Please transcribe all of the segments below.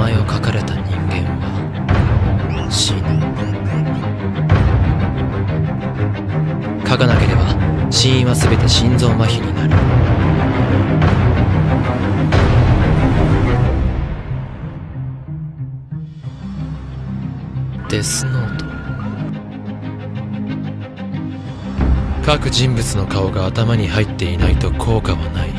前を書かれた人間は死ぬ。書かなければ死因は全て心臓麻痺になる。デスノート。各人物の顔が頭に入っていないと効果はない。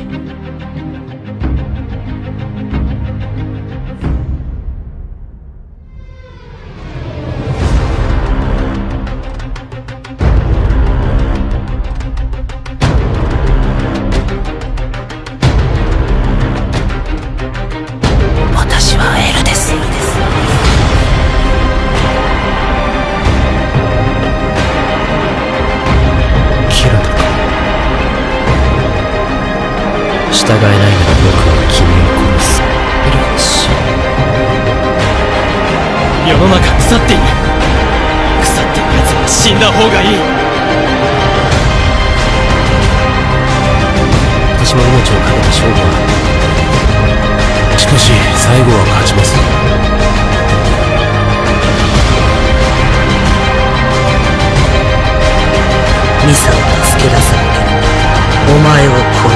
従えないなら僕は君を殺す。エルフシ世の中腐っている。腐っている奴は死んだ方がいい。私も命を懸けた勝負はしかし最後は勝ちます。ミサはつけ出さなければお前を殺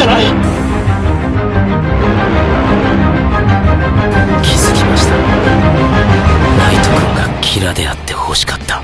じゃない。気づきました。ナイト君がキラであってほしかった。